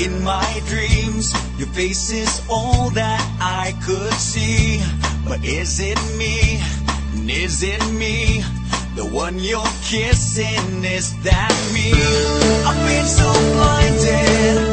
In my dreams, your face is all that I could see. But is it me? Is it me? The one you're kissing, is that me? I've been so blinded.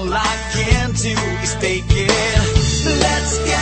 All I can do is take it. Let's get.